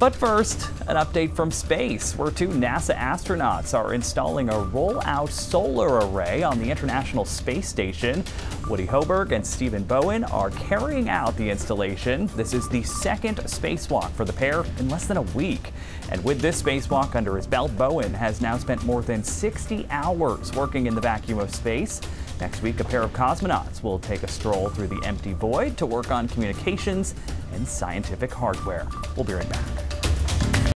But first, an update from space, where two NASA astronauts are installing a roll-out solar array on the International Space Station. Woody Hoburg and Stephen Bowen are carrying out the installation. This is the second spacewalk for the pair in less than a week. And with this spacewalk under his belt, Bowen has now spent more than 60 hours working in the vacuum of space. Next week, a pair of cosmonauts will take a stroll through the empty void to work on communications and scientific hardware. We'll be right back.